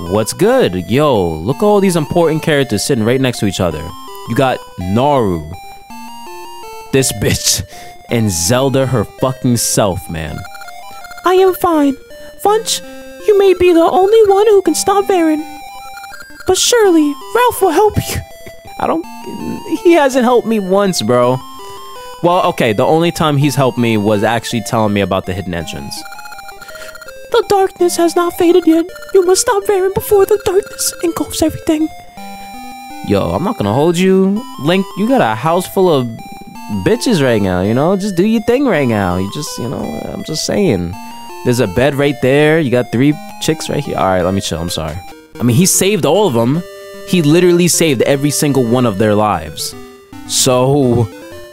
What's good? Yo, look all these important characters sitting right next to each other. You got Nayru. This bitch. And Zelda her fucking self, man. I am fine. Funch, you may be the only one who can stop Veran. But surely, Ralph will help you. I don't... He hasn't helped me once, bro. Well, okay, the only time he's helped me was actually telling me about the hidden entrance. The darkness has not faded yet. You must stop Veran before the darkness engulfs everything. Yo, I'm not gonna hold you. Link, you got a house full of bitches right now, you know? Just do your thing right now. You just, you know, I'm just saying. There's a bed right there. You got three chicks right here. All right, let me chill. I'm sorry. I mean, he saved all of them. He literally saved every single one of their lives. So,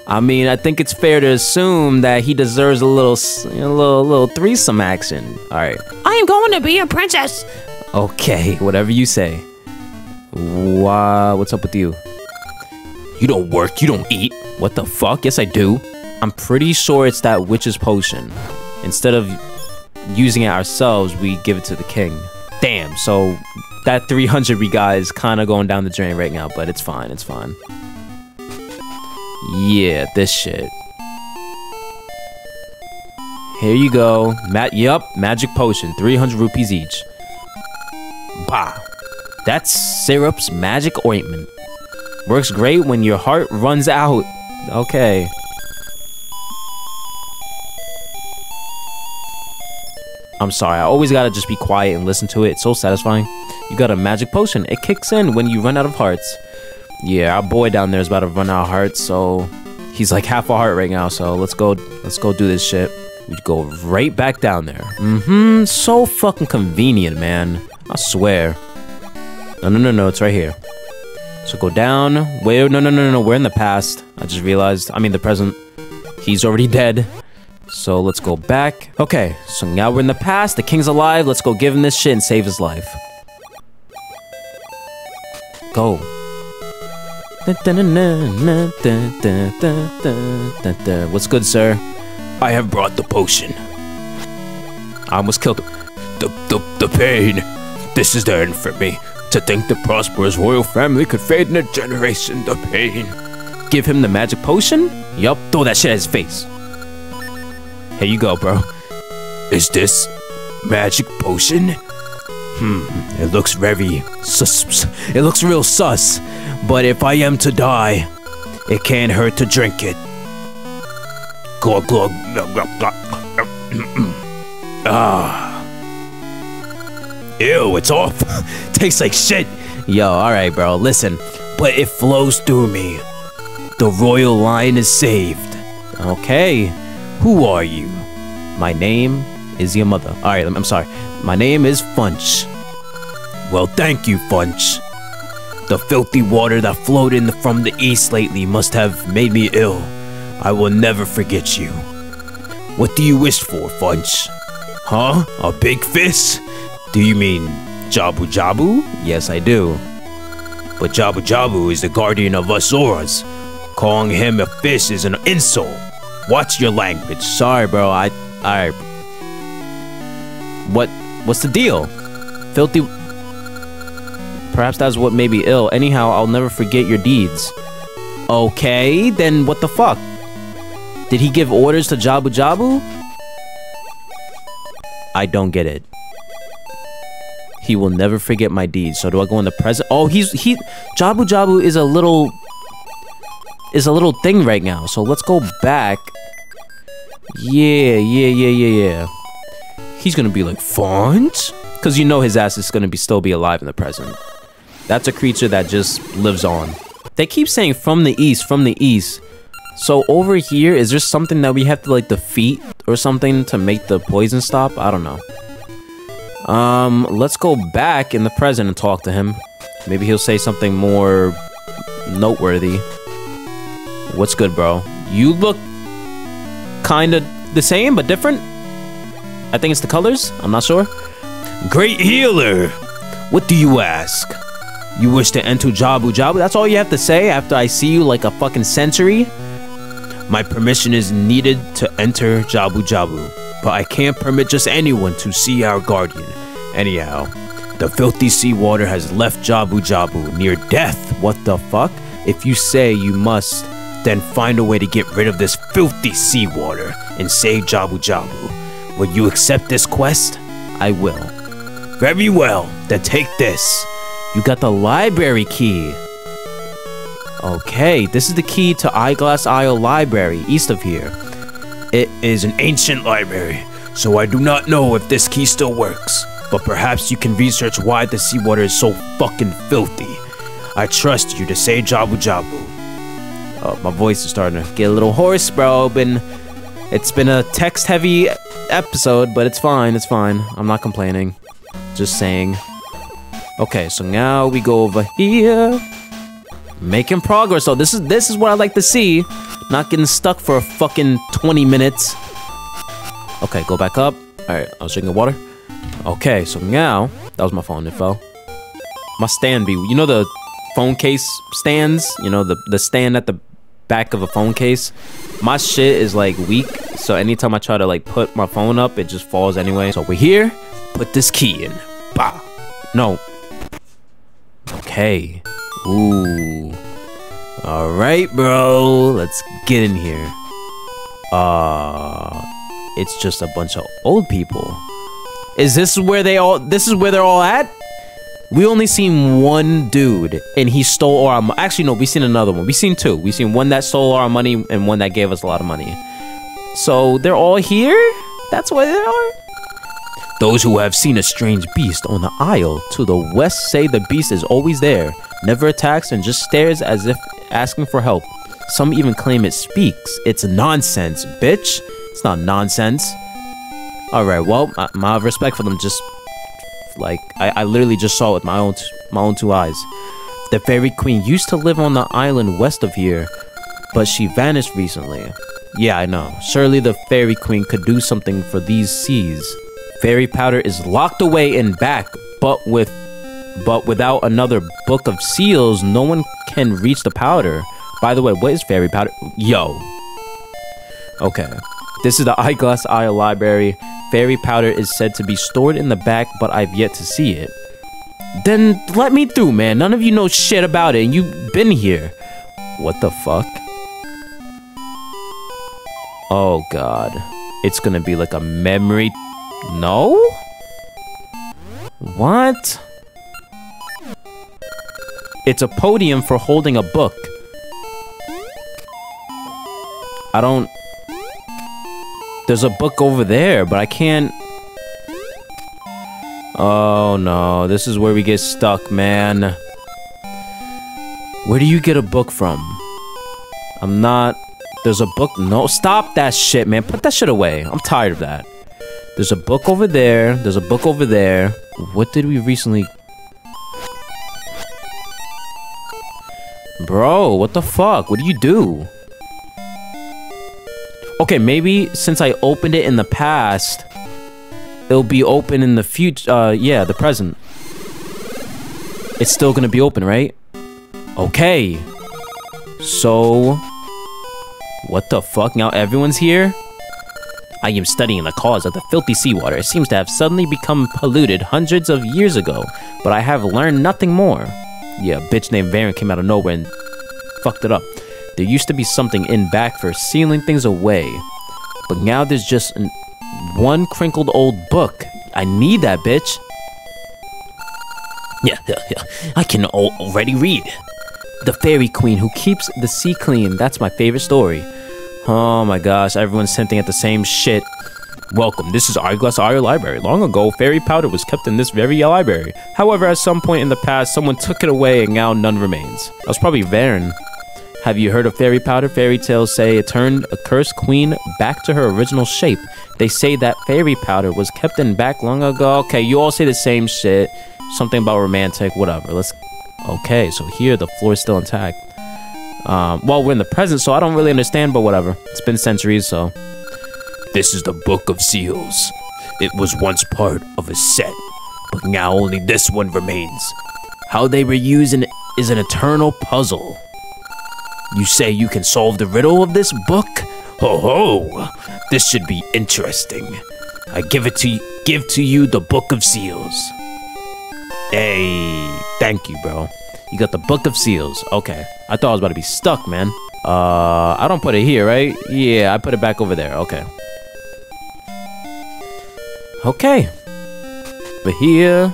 I mean, I think it's fair to assume that he deserves a little, a little, little threesome action. All right. I am going to be a princess. Okay, whatever you say. Wow, what's up with you? You don't work, you don't eat. What the fuck? Yes, I do. I'm pretty sure it's that witch's potion. Instead of using it ourselves, we give it to the king. Damn, so that 300 we got is kind of going down the drain right now, but it's fine, it's fine. Yeah, this shit. Here you go. Mat yup, magic potion. 300 rupees each. Bah. That's Syrup's magic ointment. Works great when your heart runs out. Okay. I'm sorry, I always gotta just be quiet and listen to it. It's so satisfying. You got a magic potion. It kicks in when you run out of hearts. Yeah, our boy down there is about to run out of hearts, so he's like half a heart right now. So let's go, let's go do this shit. We go right back down there. Mm-hmm. So fucking convenient, man. I swear. No, no, no, no. It's right here. So go down. Wait, no, no, no, no, no. We're in the past. I just realized. I mean, the present. He's already dead. So let's go back. Okay, so now we're in the past. The king's alive. Let's go give him this shit and save his life. Go. What's good, sir? I have brought the potion. I almost killed him. The, the, the pain. This is the end for me. To think the prosperous royal family could fade in a generation. The pain. Give him the magic potion? Yup, throw that shit at his face. Here you go, bro. Is this magic potion? Hmm, it looks very sus. It looks real sus. But if I am to die, it can't hurt to drink it. Glug glug. glug, glug, glug. ah. Ew, it's off. Tastes like shit. Yo, alright, bro, listen. But it flows through me. The royal line is saved. Okay. Who are you? My name is your mother. Alright, I'm sorry. My name is Funch. Well, thank you, Funch. The filthy water that flowed in from the east lately must have made me ill. I will never forget you. What do you wish for, Funch? Huh? A big fist? Do you mean Jabu Jabu? Yes, I do. But Jabu Jabu is the guardian of us Zoras. Calling him a fish is an insult. Watch your language. Sorry, bro. I, I. What? What's the deal? Filthy. Perhaps that's what made me ill. Anyhow, I'll never forget your deeds. Okay, then what the fuck? Did he give orders to Jabu Jabu? I don't get it. He will never forget my deeds. So do I go in the present? Oh, he's he. Jabu Jabu is a little is a little thing right now. So let's go back. Yeah, yeah, yeah, yeah, yeah. He's gonna be like Font, because you know his ass is gonna be still be alive in the present. That's a creature that just lives on. They keep saying from the east, from the east. So over here, is there something that we have to like defeat or something to make the poison stop? I don't know. Um, let's go back in the present and talk to him. Maybe he'll say something more noteworthy. What's good, bro? You look kind of the same, but different. I think it's the colors. I'm not sure. Great healer! What do you ask? You wish to enter Jabu Jabu? That's all you have to say after I see you like a fucking century? My permission is needed to enter Jabu Jabu, but I can't permit just anyone to see our guardian. Anyhow, the filthy seawater has left Jabu Jabu near death. What the fuck? If you say you must, then find a way to get rid of this filthy seawater and save Jabu Jabu. Will you accept this quest? I will. Very well, then take this. You got the library key. Okay, this is the key to Eyeglass Isle Library, east of here. It is an ancient library, so I do not know if this key still works. But perhaps you can research why the seawater is so fucking filthy. I trust you to say Jabu Jabu. Oh, my voice is starting to get a little hoarse, bro. Been, it's been a text-heavy episode, but it's fine. It's fine. I'm not complaining. Just saying. Okay, so now we go over here. Making progress. So this is this is what I like to see. Not getting stuck for a fucking 20 minutes. Okay, go back up. All right, I was drinking water. Okay, so now that was my phone. It fell. My stand be. You know the phone case stands. You know the the stand at the back of a phone case. My shit is like weak, so anytime I try to like put my phone up, it just falls anyway. So we're here. Put this key in. Bah. No. Okay. Ooh. All right, bro. Let's get in here. Uh, it's just a bunch of old people. Is this where they all? This is where they're all at? We only seen one dude, and he stole our. mo- Actually, no, we seen another one. We seen two. We seen one that stole our money and one that gave us a lot of money. So they're all here. That's where they are. Those who have seen a strange beast on the isle to the west say the beast is always there, never attacks, and just stares as if asking for help. Some even claim it speaks. It's nonsense, bitch. It's not nonsense. All right, well, I, my respect for them just like I, I literally just saw it with my own my own two eyes. The fairy queen used to live on the island west of here, but she vanished recently. Yeah, I know. Surely the fairy queen could do something for these seas. Fairy powder is locked away in back, but with but without another book of seals, no one can reach the powder. By the way, what is fairy powder? Yo. Okay. This is the Eyeglass Isle Library. Fairy powder is said to be stored in the back, but I've yet to see it. Then let me through, man. None of you know shit about it, and you've been here. What the fuck? Oh god. It's gonna be like a memory. No? What? It's a podium for holding a book. I don't. There's a book over there, but I can't... Oh no, this is where we get stuck, man. Where do you get a book from? I'm not... There's a book... No, stop that shit, man. Put that shit away. I'm tired of that. There's a book over there. There's a book over there. What did we recently... Bro, what the fuck? What do you do? Okay, maybe since I opened it in the past, it'll be open in the future. Uh, yeah, the present. It's still gonna be open, right? Okay. So, what the fuck? Now everyone's here? I am studying the cause of the filthy seawater. It seems to have suddenly become polluted hundreds of years ago, but I have learned nothing more. Yeah, bitch named Veran came out of nowhere and fucked it up. There used to be something in back for sealing things away, but now there's just an, one crinkled old book. I need that bitch. Yeah, yeah, yeah. I can al- already read. The fairy queen who keeps the sea clean. That's my favorite story. Oh my gosh, everyone's hinting at the same shit. Welcome, this is Eyeglass Isle Library. Long ago, fairy powder was kept in this very library. However, at some point in the past, someone took it away and now none remains. That was probably Veran. Have you heard of fairy powder? Fairy tales say it turned a cursed queen back to her original shape. They say that fairy powder was kept in back long ago. Okay, you all say the same shit. Something about romantic, whatever. Let's. Okay, so here the floor is still intact. Um, well, we're in the present, so I don't really understand, but whatever. It's been centuries, so. This is the Book of Seals. It was once part of a set, but now only this one remains. How they were used in- an eternal puzzle. You say you can solve the riddle of this book? Ho ho! This should be interesting. I give it to give to you the Book of Seals. Hey, thank you, bro. You got the Book of Seals. Okay. I thought I was about to be stuck, man. Uh, I don't put it here, right? Yeah, I put it back over there. Okay. Okay. But here,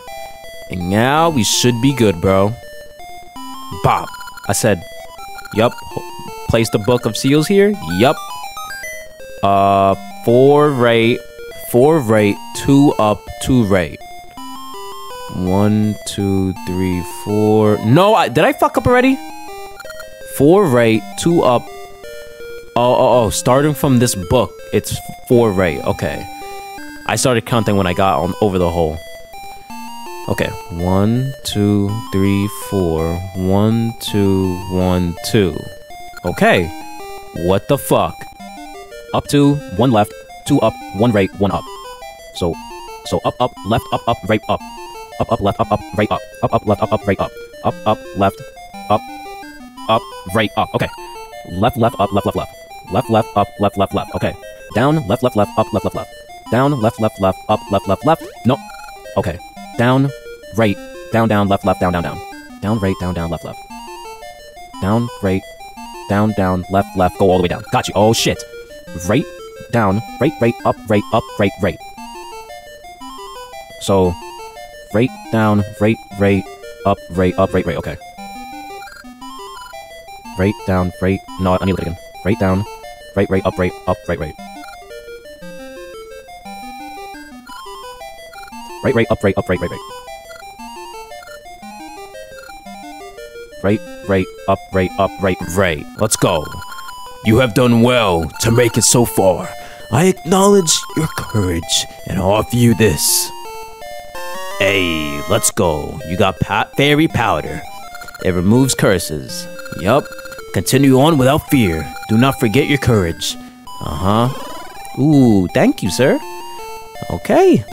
and now we should be good, bro. Bop. I said, yup. Place the Book of Seals here. Yup. Uh, four right, four right, two up, two right. One, two, three, four. No, I, did I fuck up already? Four right, two up. Oh, oh, oh. Starting from this book, it's four right. Okay. I started counting when I got on over the hole. Okay. One, two, three, four. One, two, one, two. Okay. What the fuck? Up two, one left, two up, one right, one up. So, so up, up, left, up, up, right, up. Up, up, left, up, up, right, up. Up, up, left, up, up, right, up. Up, up, left, up, up, right, up. Okay. Left, left, up, left, left, left. Left, left, up, left, left, left. Okay. Down, left, left, left, up, left, left, left. Down, left, left, left, up, left, left, left. No. Okay. Down, right, down, down, left, left, down, down, down. Down, right, down, down, left, left. Down, right, down, down, left, left. Go all the way down. Got you. Oh shit. Right, down, right, right, up, right, up, right, right. So, right, down, right, right, up, right, up, right, right. Okay. Right, down, right. No, I need to look again. Right, down, right, right, up, right, up, right, right. Right, right, up, right, up, right, right, right. Right, right, up, right, up, right, right. Let's go. You have done well to make it so far. I acknowledge your courage and offer you this. Hey, let's go. You got pa- fairy powder. It removes curses. Yup. Continue on without fear. Do not forget your courage. Uh huh. Ooh, thank you, sir. Okay.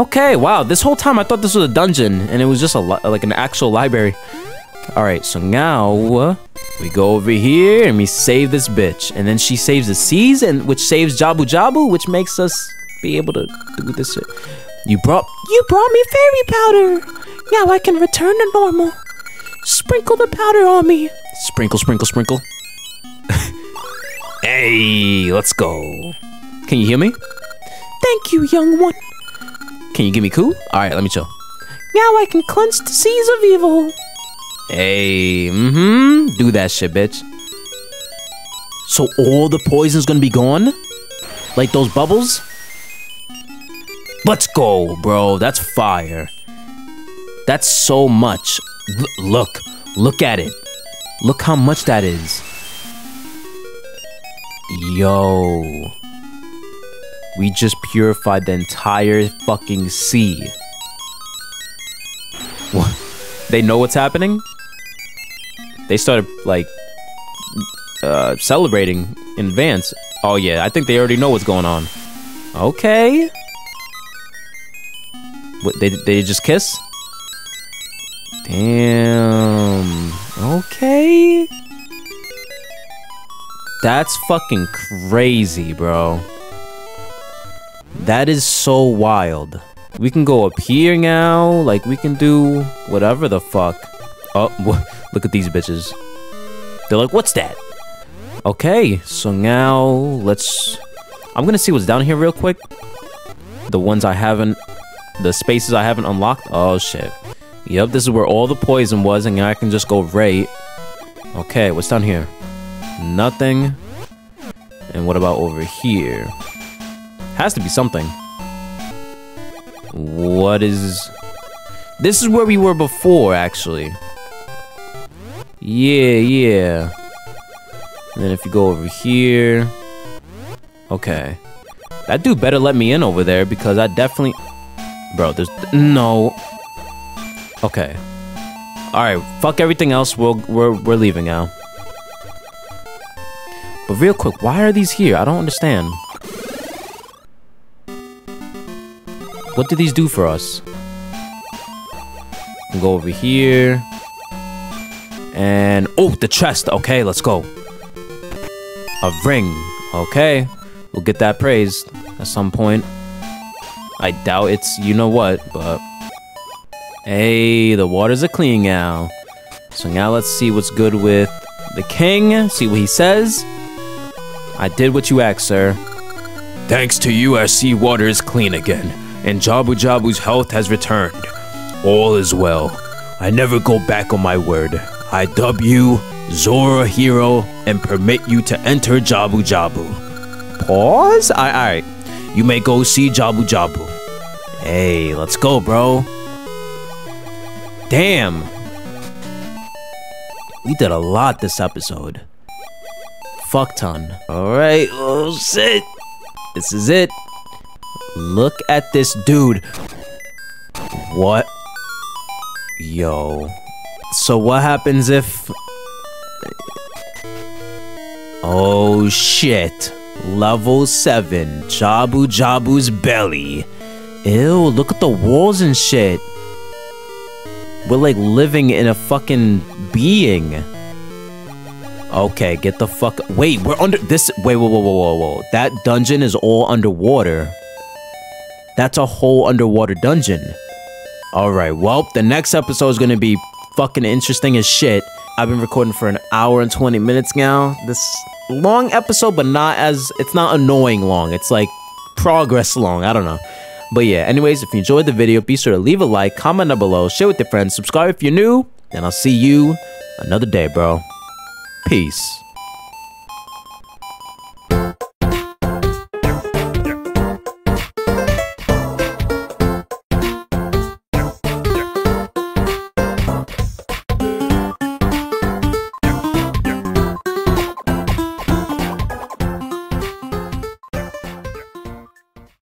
Okay, wow. This whole time I thought this was a dungeon and it was just a li- like an actual library. All right, so now uh, we go over here and we save this bitch, and then she saves the seas, and which saves Jabu Jabu, which makes us be able to do this shit. You brought You brought me fairy powder. Now I can return to normal. Sprinkle the powder on me. sprinkle, sprinkle, sprinkle. hey, let's go. Can you hear me? Thank you, young one. Can you give me cool? All right, let me chill. Now I can cleanse the seas of evil. Hey, mm-hmm. Do that shit, bitch. So all the poison's gonna be gone? Like those bubbles? Let's go, bro. That's fire. That's so much. L- look, look at it. Look how much that is. Yo. We just purified the entire fucking sea. What? They know what's happening? they started like uh, celebrating in advance. Oh yeah, I think they already know what's going on. Okay. What, they they just kiss? Damn. Okay. That's fucking crazy, bro. That is so wild. We can go up here now. Like, we can do whatever the fuck. Oh, look at these bitches. They're like, what's that? Okay, so now let's... I'm gonna see what's down here real quick. The ones I haven't... The spaces I haven't unlocked. Oh, shit. Yep, this is where all the poison was, and I can just go right. Okay, what's down here? Nothing. And what about over here? Has to be something. What is... This is where we were before, actually. Yeah, yeah. And then if you go over here... Okay. That dude better let me in over there because I definitely... Bro, there's... No. Okay. Alright, fuck everything else. We'll, we're, we're leaving now. But real quick, why are these here? I don't understand. What do these do for us? Go over here. And, oh, the chest. Okay, let's go. A ring. Okay. We'll get that praised at some point. I doubt it's you know what, but... Hey, the waters are clean now. So now let's see what's good with the king. See what he says. I did what you asked, sir. Thanks to you, our sea water is clean again, and Jabu Jabu's health has returned. All is well. I never go back on my word. I dub you Zora Hero and permit you to enter Jabu Jabu. Pause? Alright. You may go see Jabu Jabu. Hey, let's go, bro. Damn. We did a lot this episode. Fuck ton. Alright, oh shit. This is it. Look at this dude. What? Yo. So what happens if... Oh shit. Level 7. Jabu Jabu's belly. Ew, look at the walls and shit. We're like living in a fucking being. Okay, get the fuck. Wait, we're under this. Wait, whoa, whoa, whoa, whoa, whoa. That dungeon is all underwater. That's a whole underwater dungeon. All right, well, the next episode is gonna be fucking interesting as shit. I've been recording for an hour and 20 minutes now. This long episode, but not as, it's not annoying long. It's like progress long. I don't know. But yeah, anyways, if you enjoyed the video, be sure to leave a like, comment down below, share with your friends, subscribe if you're new, and I'll see you another day, bro. Peace.